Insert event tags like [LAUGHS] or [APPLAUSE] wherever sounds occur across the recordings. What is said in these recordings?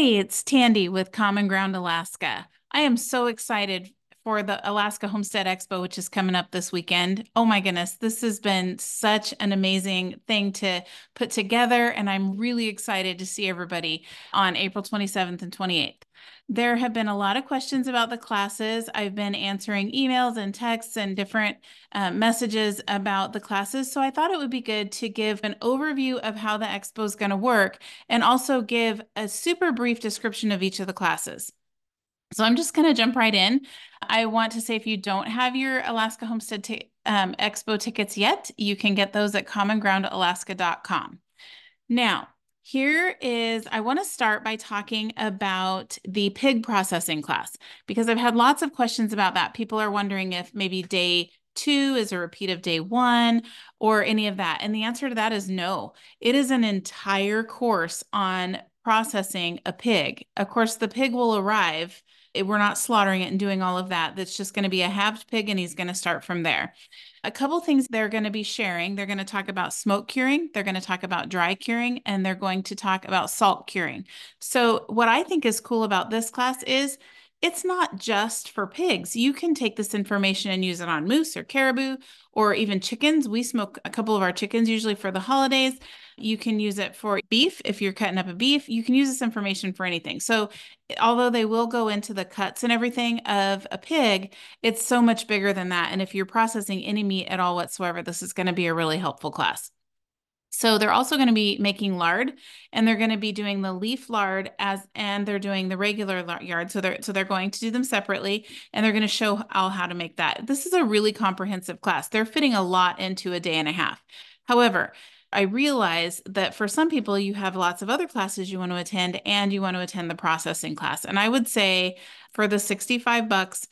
Hey, it's Tandy with Common Ground Alaska. I am so excited for the Alaska Homestead Expo, which is coming up this weekend. Oh my goodness, this has been such an amazing thing to put together, and I'm really excited to see everybody on April 27th and 28th. There have been a lot of questions about the classes. I've been answering emails and texts and different uh, messages about the classes. So I thought it would be good to give an overview of how the expo is going to work and also give a super brief description of each of the classes. So I'm just going to jump right in. I want to say if you don't have your Alaska Homestead um, Expo tickets yet, you can get those at commongroundalaska.com. Now, here is, I want to start by talking about the pig processing class because I've had lots of questions about that. People are wondering if maybe day two is a repeat of day one or any of that. And the answer to that is no. It is an entire course on processing a pig. Of course, the pig will arrive eh, we're not slaughtering it and doing all of that. That's just going to be a halved pig and he's going to start from there. A couple things they're going to be sharing. They're going to talk about smoke curing, they're going to talk about dry curing, and they're going to talk about salt curing. So, what I think is cool about this class is it's not just for pigs. You can take this information and use it on moose or caribou or even chickens. We smoke a couple of our chickens usually for the holidays. You can use it for beef if you're cutting up a beef. You can use this information for anything. So, although they will go into the cuts and everything of a pig, it's so much bigger than that. And if you're processing any meat at all whatsoever, this is going to be a really helpful class. So they're also going to be making lard and they're going to be doing the leaf lard as and they're doing the regular lard. So they're so they're going to do them separately and they're going to show all how to make that. This is a really comprehensive class. They're fitting a lot into a day and a half. However, I realize that for some people, you have lots of other classes you want to attend and you want to attend the processing class. And I would say for the 65 bucks,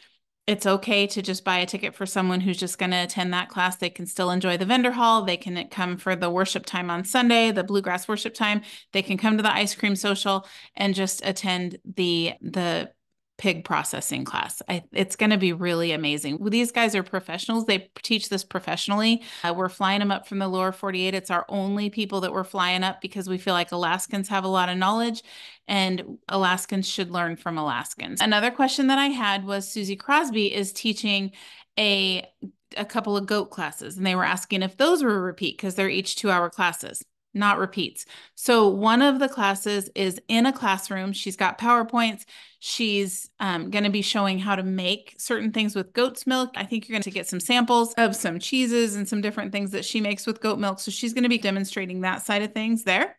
it's okay to just buy a ticket for someone who's just going to attend that class. They can still enjoy the vendor hall. They can come for the worship time on Sunday, the bluegrass worship time. They can come to the ice cream social and just attend the the pig processing class. I, it's going to be really amazing. These guys are professionals. They teach this professionally. Uh, we're flying them up from the lower 48. It's our only people that we're flying up because we feel like Alaskans have a lot of knowledge and Alaskans should learn from Alaskans. Another question that I had was Susie Crosby is teaching a a couple of goat classes and they were asking if those were repeat because they're each 2-hour classes not repeats. So one of the classes is in a classroom. She's got PowerPoints. She's um, going to be showing how to make certain things with goat's milk. I think you're going to get some samples of some cheeses and some different things that she makes with goat milk. So she's going to be demonstrating that side of things there.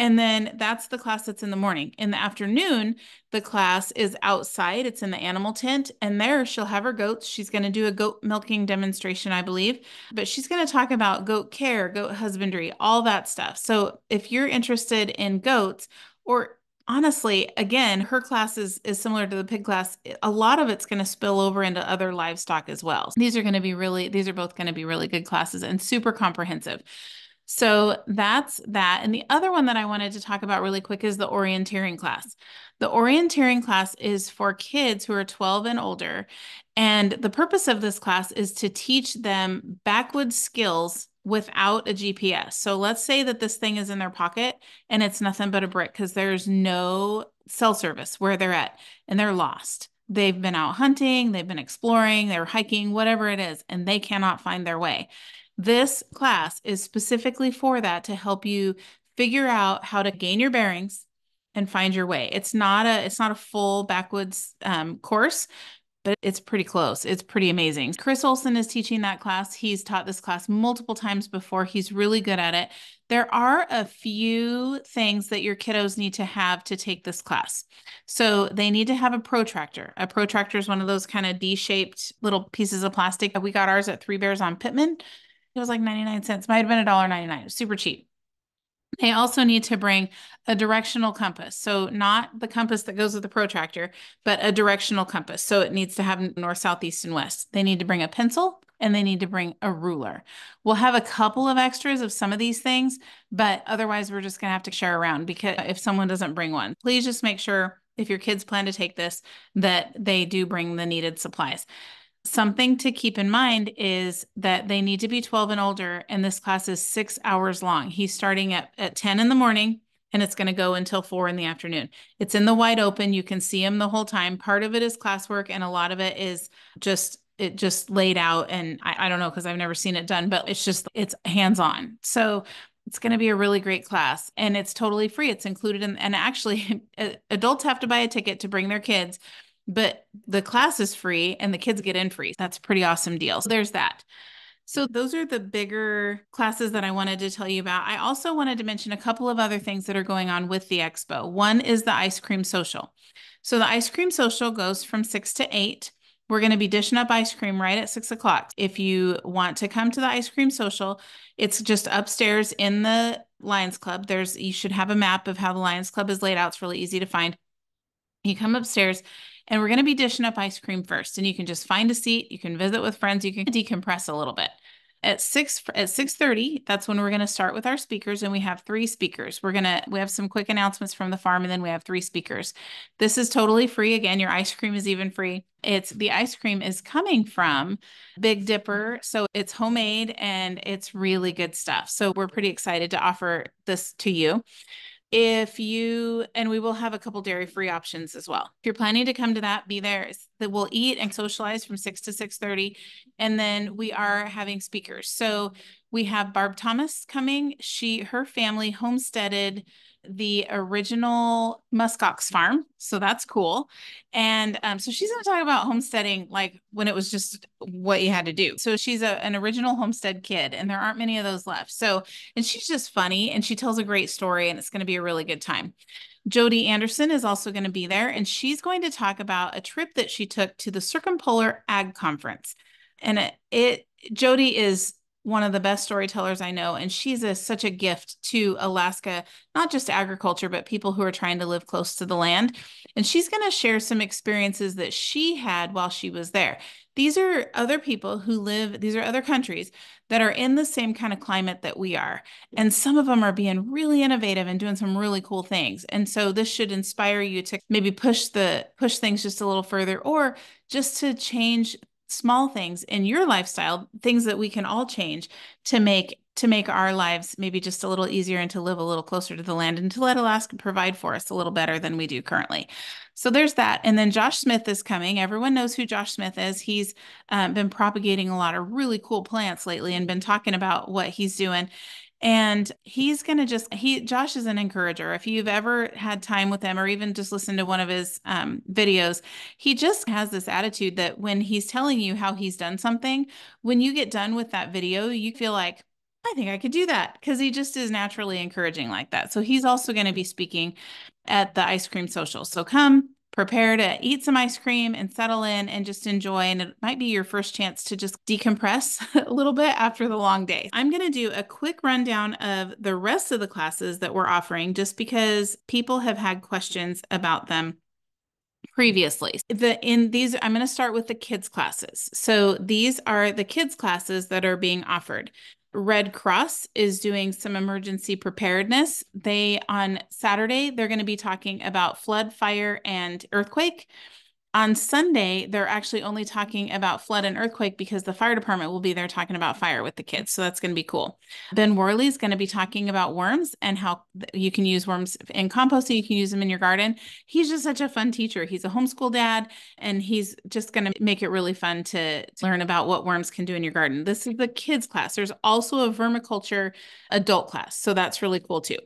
And then that's the class that's in the morning. In the afternoon, the class is outside. It's in the animal tent. And there she'll have her goats. She's going to do a goat milking demonstration, I believe. But she's going to talk about goat care, goat husbandry, all that stuff. So if you're interested in goats, or honestly, again, her class is, is similar to the pig class. A lot of it's going to spill over into other livestock as well. These are going to be really, these are both going to be really good classes and super comprehensive. So that's that. And the other one that I wanted to talk about really quick is the orienteering class. The orienteering class is for kids who are 12 and older. And the purpose of this class is to teach them backwoods skills without a GPS. So let's say that this thing is in their pocket and it's nothing but a brick because there's no cell service where they're at and they're lost. They've been out hunting, they've been exploring, they're hiking, whatever it is, and they cannot find their way. This class is specifically for that to help you figure out how to gain your bearings and find your way. It's not a it's not a full backwoods um, course, but it's pretty close. It's pretty amazing. Chris Olson is teaching that class. He's taught this class multiple times before. He's really good at it. There are a few things that your kiddos need to have to take this class. So they need to have a protractor. A protractor is one of those kind of D-shaped little pieces of plastic. We got ours at Three Bears on Pittman. It was like 99 cents. Might have been $1.99. Super cheap. They also need to bring a directional compass. So not the compass that goes with the protractor, but a directional compass. So it needs to have north, south, east, and west. They need to bring a pencil and they need to bring a ruler. We'll have a couple of extras of some of these things, but otherwise we're just going to have to share around because if someone doesn't bring one, please just make sure if your kids plan to take this that they do bring the needed supplies. Something to keep in mind is that they need to be 12 and older, and this class is six hours long. He's starting at, at 10 in the morning and it's going to go until four in the afternoon. It's in the wide open. You can see him the whole time. Part of it is classwork, and a lot of it is just it just laid out. And I, I don't know because I've never seen it done, but it's just it's hands on. So it's going to be a really great class, and it's totally free. It's included in, and actually, [LAUGHS] adults have to buy a ticket to bring their kids, but the class is free, and the kids get in free. That's a pretty awesome deal. So there's that. So, those are the bigger classes that I wanted to tell you about. I also wanted to mention a couple of other things that are going on with the expo. One is the ice cream social. So, the ice cream social goes from six to eight. We're going to be dishing up ice cream right at six o'clock. If you want to come to the ice cream social, it's just upstairs in the Lions Club. There's you should have a map of how the Lions Club is laid out. It's really easy to find. You come upstairs and we're going to be dishing up ice cream first. And you can just find a seat. You can visit with friends. You can decompress a little bit at 6 at 6:30 that's when we're going to start with our speakers and we have three speakers we're to we have some quick announcements from the farm and then we have three speakers this is totally free again your ice cream is even free it's the ice cream is coming from Big Dipper so it's homemade and it's really good stuff so we're pretty excited to offer this to you if you and we will have a couple dairy free options as well. If you're planning to come to that be there. That we'll eat and socialize from 6 to 6.30 and then we are having speakers. So we have barb thomas coming. She her family homesteaded the original muskox farm. So that's cool. And um, so she's going to talk about homesteading like when it was just what you had to do. So she's a, an original homestead kid and there aren't many of those left. So and she's just funny and she tells a great story and it's going to be a really good time. Jody Anderson is also going to be there, and she's going to talk about a trip that she took to the Circumpolar Ag Conference. And it, it Jody is one of the best storytellers I know, and she's a, such a gift to Alaska, not just agriculture, but people who are trying to live close to the land. And she's going to share some experiences that she had while she was there. These are other people who live, these are other countries that are in the same kind of climate that we are. And some of them are being really innovative and doing some really cool things. And so this should inspire you to maybe push the push things just a little further or just to change small things in your lifestyle, things that we can all change to make to make our lives maybe just a little easier and to live a little closer to the land and to let Alaska provide for us a little better than we do currently. So there's that. And then Josh Smith is coming. Everyone knows who Josh Smith is. He's um, been propagating a lot of really cool plants lately and been talking about what he's doing and he's going to just he josh is an encourager if you've ever had time with him or even just listened to one of his um, videos he just has this attitude that when he's telling you how he's done something when you get done with that video you feel like I think I could do that because he just is naturally encouraging like that. So he's also going to be speaking at the ice cream social. So come prepare to eat some ice cream and settle in and just enjoy. And it might be your first chance to just decompress [LAUGHS] a little bit after the long day. I'm going to do a quick rundown of the rest of the classes that we're offering just because people have had questions about them previously. The in these I'm going to start with the kids classes. So these are the kids classes that are being offered. Red Cross is doing some emergency preparedness. They on Saturday they're going to be talking about flood, fire and earthquake. On Sunday, they're actually only talking about flood and earthquake because the fire department will be there talking about fire with the kids. So that's going to be cool. Ben Worley is going to be talking about worms and how you can use worms in composting. You can use them in your garden. He's just such a fun teacher. He's a homeschool dad, and he's just going to make it really fun to learn about what worms can do in your garden. This is the kids class. There's also a vermiculture adult class. So that's really cool too.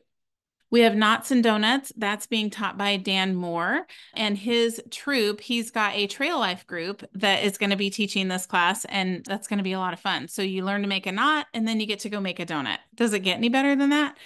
We have Knots and Donuts. That's being taught by Dan Moore and his troop. He's got a trail life group that is going to be teaching this class, and that's going to be a lot of fun. So you learn to make a knot, and then you get to go make a donut. Does it get any better than that?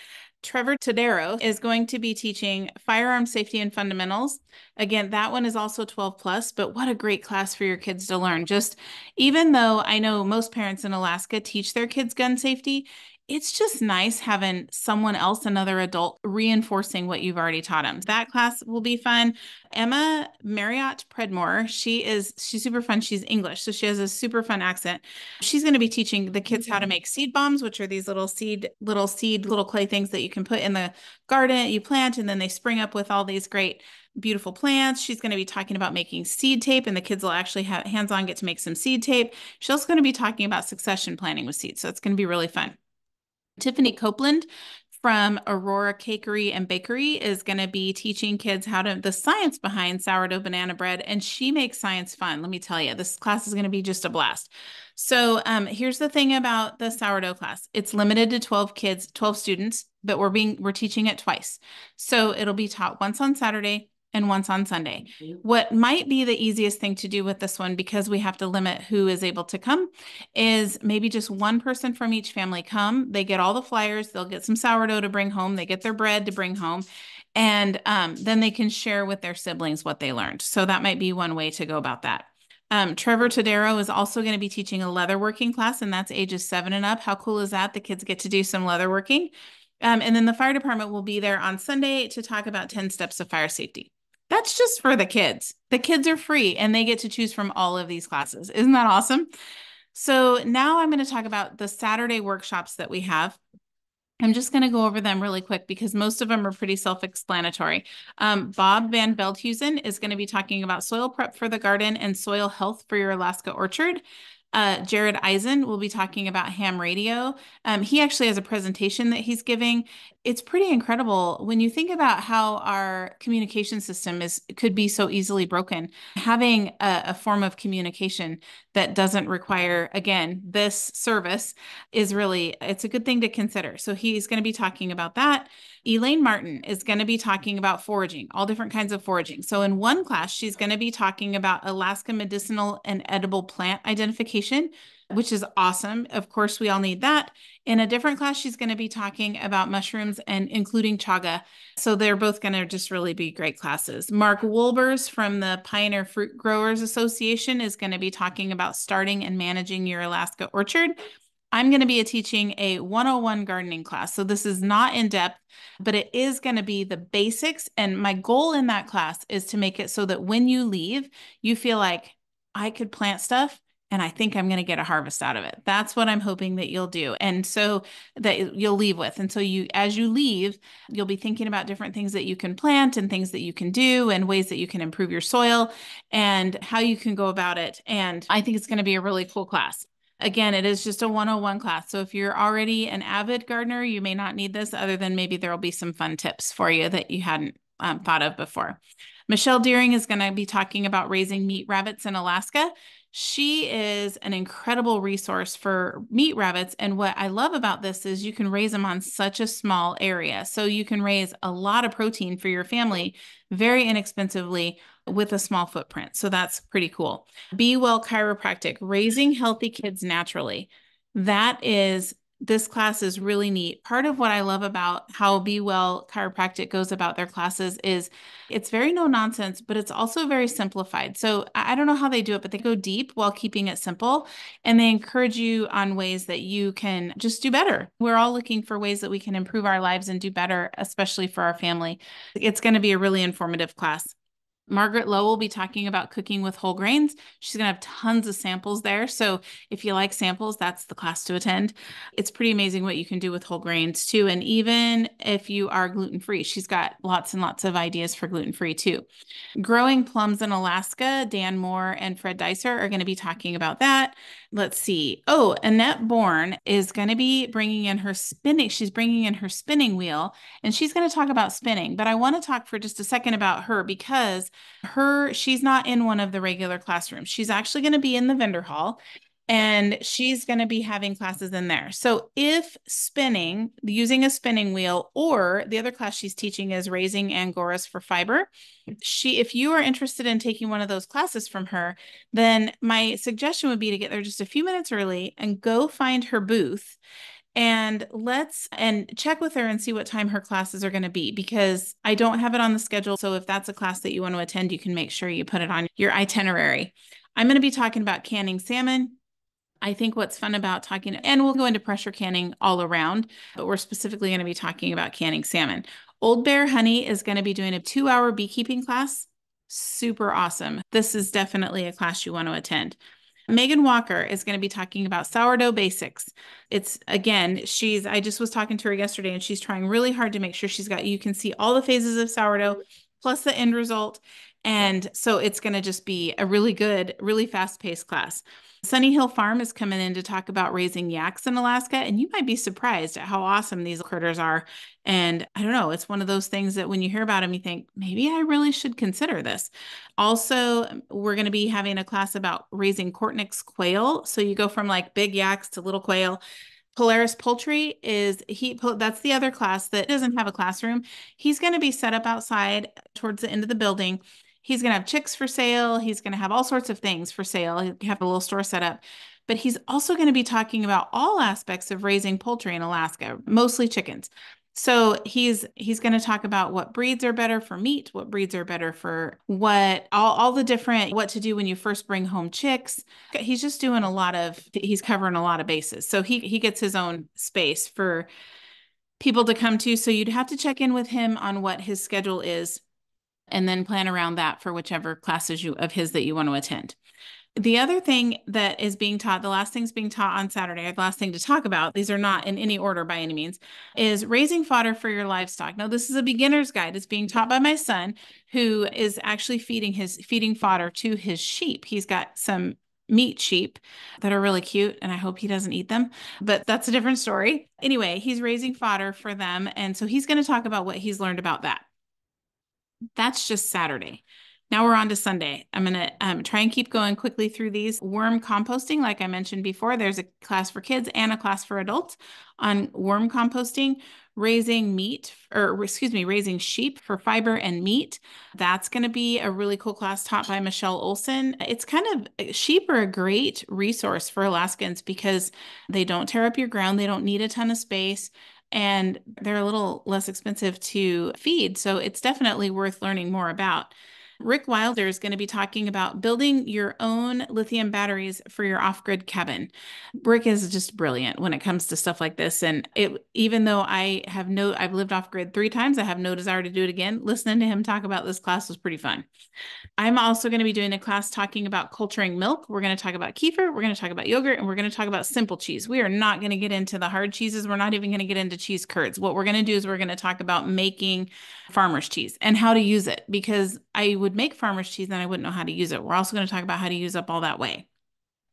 Trevor Tadero is going to be teaching firearm safety and fundamentals. Again, that one is also 12 plus, but what a great class for your kids to learn. Just even though I know most parents in Alaska teach their kids gun safety, it's just nice having someone else, another adult, reinforcing what you've already taught them. That class will be fun. Emma Marriott Predmore, she is she's super fun. She's English, so she has a super fun accent. She's going to be teaching the kids how to mm-hmm. make seed bombs, which are these little seed, little seed, little clay things that you can put in the garden. You plant, and then they spring up with all these great beautiful plants. She's going to be talking about making seed tape, and the kids will actually have hands on get to make some seed tape. She's also going to be talking about succession planning with seeds. So it's going to be really fun. Tiffany Copeland from Aurora Cakery and Bakery is going to be teaching kids how to the science behind sourdough banana bread, and she makes science fun. Let me tell you, this class is going to be just a blast. So um, here's the thing about the sourdough class: it's limited to 12 kids, 12 students, but we're being we're teaching it twice. So it'll be taught once on Saturday and once on Sunday. What might be the easiest thing to do with this one, because we have to limit who is able to come, is maybe just one person from each family come. They get all the flyers, they'll get some sourdough to bring home, they get their bread to bring home, and um, then they can share with their siblings what they learned. So that might be one way to go about that. Um, Trevor Todero is also going to be teaching a leatherworking class, and that's ages seven and up. How cool is that? The kids get to do some leatherworking. Um, and then the fire department will be there on Sunday to talk about 10 steps of fire safety. That's just for the kids. The kids are free and they get to choose from all of these classes. Isn't that awesome? So now I'm going to talk about the Saturday workshops that we have. I'm just going to go over them really quick because most of them are pretty self-explanatory. Um, Bob Van Veldhuizen is going to be talking about soil prep for the garden and soil health for your Alaska orchard. Uh, Jared Eisen will be talking about ham radio. Um, he actually has a presentation that he's giving. It's pretty incredible when you think about how our communication system is could be so easily broken. Having a, a form of communication that doesn't require, again, this service is really it's a good thing to consider. So he's going to be talking about that. Elaine Martin is going to be talking about foraging, all different kinds of foraging. So in one class, she's going to be talking about Alaska medicinal and edible plant identification, which is awesome. Of course, we all need that. In a different class, she's going to be talking about mushrooms and including chaga. So they're both going to just really be great classes. Mark Wolbers from the Pioneer Fruit Growers Association is going to be talking about starting and managing your Alaska orchard. I'm going to be teaching a 101 gardening class. So this is not in depth, but it is going to be the basics. And my goal in that class is to make it so that when you leave, you feel like I could plant stuff and I think I'm going to get a harvest out of it. That's what I'm hoping that you'll do. And so that you'll leave with. And so you as you leave, you'll be thinking about different things that you can plant and things that you can do and ways that you can improve your soil and how you can go about it. And I think it's going to be a really cool class. Again, it is just a 101 class. So if you're already an avid gardener, you may not need this other than maybe there will be some fun tips for you that you hadn't um, thought of before. Michelle Deering is going to be talking about raising meat rabbits in Alaska. She is an incredible resource for meat rabbits. And what I love about this is you can raise them on such a small area. So you can raise a lot of protein for your family very inexpensively with a small footprint. So that's pretty cool. Be Well Chiropractic, raising healthy kids naturally. That is this class is really neat. Part of what I love about how Be Well Chiropractic goes about their classes is it's very no nonsense, but it's also very simplified. So I don't know how they do it, but they go deep while keeping it simple and they encourage you on ways that you can just do better. We're all looking for ways that we can improve our lives and do better, especially for our family. It's going to be a really informative class. Margaret Lowe will be talking about cooking with whole grains. She's going to have tons of samples there. So if you like samples, that's the class to attend. It's pretty amazing what you can do with whole grains too. And even if you are gluten free, she's got lots and lots of ideas for gluten free too. Growing plums in Alaska, Dan Moore and Fred Dicer are going to be talking about that. Let's see. Oh, Annette Bourne is going to be bringing in her spinning. She's bringing in her spinning wheel and she's going to talk about spinning. But I want to talk for just a second about her because her she's not in one of the regular classrooms. She's actually going to be in the vendor hall and she's going to be having classes in there. So if spinning, using a spinning wheel, or the other class she's teaching is raising angoras for fiber, she if you are interested in taking one of those classes from her, then my suggestion would be to get there just a few minutes early and go find her booth and let's and check with her and see what time her classes are going to be because I don't have it on the schedule. So if that's a class that you want to attend, you can make sure you put it on your itinerary. I'm going to be talking about canning salmon. I think what's fun about talking, and we'll go into pressure canning all around, but we're specifically going to be talking about canning salmon. Old Bear Honey is going to be doing a two hour beekeeping class. Super awesome. This is definitely a class you want to attend. Megan Walker is going to be talking about sourdough basics. It's again, she's, I just was talking to her yesterday and she's trying really hard to make sure she's got, you can see all the phases of sourdough plus the end result. And so it's going to just be a really good, really fast paced class. Sunny Hill Farm is coming in to talk about raising yaks in Alaska, and you might be surprised at how awesome these critters are. And I don't know, it's one of those things that when you hear about them, you think, maybe I really should consider this. Also, we're going to be having a class about raising Coturnix quail. So you go from like big yaks to little quail. Polaris Poultry is he that's the other class that doesn't have a classroom. He's going to be set up outside towards the end of the building He's going to have chicks for sale. He's going to have all sorts of things for sale. He have a little store set up. But he's also going to be talking about all aspects of raising poultry in Alaska, mostly chickens. So he's he's going to talk about what breeds are better for meat, what breeds are better for what all, all the different what to do when you first bring home chicks. He's just doing a lot of he's covering a lot of bases. So he he gets his own space for people to come to. So you'd have to check in with him on what his schedule is and then plan around that for whichever classes you of his that you want to attend. The other thing that is being taught, the last thing's being taught on Saturday, or the last thing to talk about, these are not in any order by any means, is raising fodder for your livestock. Now, this is a beginner's guide. It's being taught by my son, who is actually feeding his feeding fodder to his sheep. He's got some meat sheep that are really cute and I hope he doesn't eat them, but that's a different story. Anyway, he's raising fodder for them and so he's going to talk about what he's learned about that that's just Saturday. Now we're on to Sunday. I'm going to um, try and keep going quickly through these. Worm composting, like I mentioned before, there's a class for kids and a class for adults on worm composting, raising meat, or excuse me, raising sheep for fiber and meat. That's going to be a really cool class taught by Michelle Olson. It's kind of, sheep are a great resource for Alaskans because they don't tear up your ground, they don't need a ton of space and they're a little less expensive to feed. So it's definitely worth learning more about. Rick Wilder is going to be talking about building your own lithium batteries for your off-grid cabin. Rick is just brilliant when it comes to stuff like this and it even though I have no I've lived off-grid 3 times, I have no desire to do it again. Listening to him talk about this class was pretty fun. I'm also going to be doing a class talking about culturing milk. We're going to talk about kefir, we're going to talk about yogurt, and we're going to talk about simple cheese. We are not going to get into the hard cheeses. We're not even going to get into cheese curds. What we're going to do is we're going to talk about making farmer's cheese and how to use it because I would make farmer's cheese and I wouldn't know how to use it. We're also going to talk about how to use up all that whey.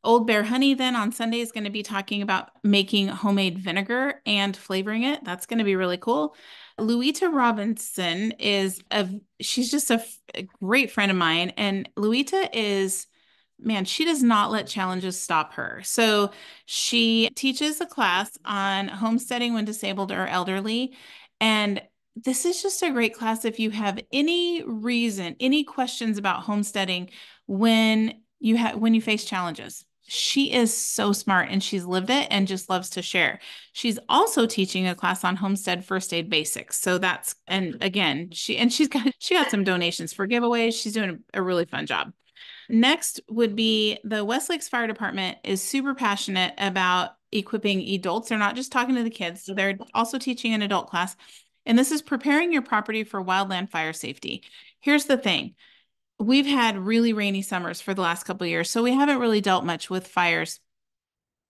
Old Bear Honey then on Sunday is going to be talking about making homemade vinegar and flavoring it. That's going to be really cool. Luita Robinson is a she's just a, a great friend of mine and Luita is man, she does not let challenges stop her. So she teaches a class on homesteading when disabled or elderly and this is just a great class if you have any reason, any questions about homesteading when you have when you face challenges she is so smart and she's lived it and just loves to share. She's also teaching a class on homestead first aid basics. So that's and again, she and she's got she got some donations for giveaways. She's doing a, really fun job. Next would be the West Lakes Fire Department is super passionate about equipping adults. They're not just talking to the kids, they're also teaching an adult class. And this is preparing your property for wildland fire safety. Here's the thing we've had really rainy summers for the last couple years, so we haven't really dealt much with fires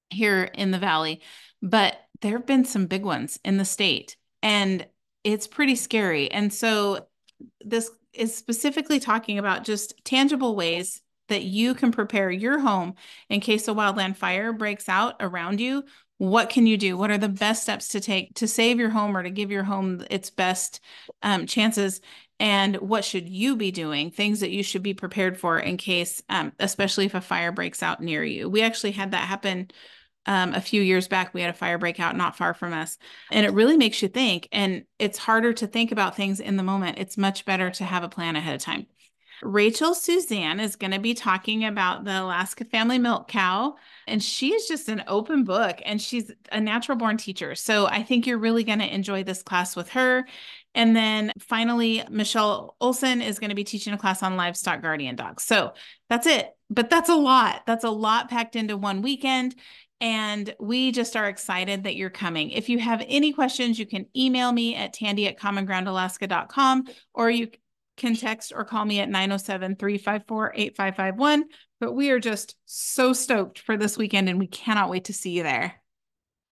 here in the valley, but there have been some big ones in the state, and it's pretty scary. And so this is specifically talking about just tangible ways that you can prepare your home in case a wildland fire breaks out around you. What can you do? What are the best steps to take to save your home or to give your home its best um, chances? and what should you be doing? Things that you should be prepared for in case um, especially if a fire breaks out near you. We actually had that happen um, a few years back. We had a fire break out not far from us and it really makes you think and it's harder to think about things in the moment. It's much better to have a plan ahead of time Rachel Suzanne is going to be talking about the Alaska Family Milk Cow. And she is just an open book and she's a natural born teacher. So I think you're really going to enjoy this class with her. And then finally, Michelle Olson is going to be teaching a class on livestock guardian dogs. So that's it. But that's a lot. That's a lot packed into one weekend. And we just are excited that you're coming. If you have any questions, you can email me at tandy at commongroundalaska.com or you can text or call me at 907 354 8551. But we are just so stoked for this weekend and we cannot wait to see you there.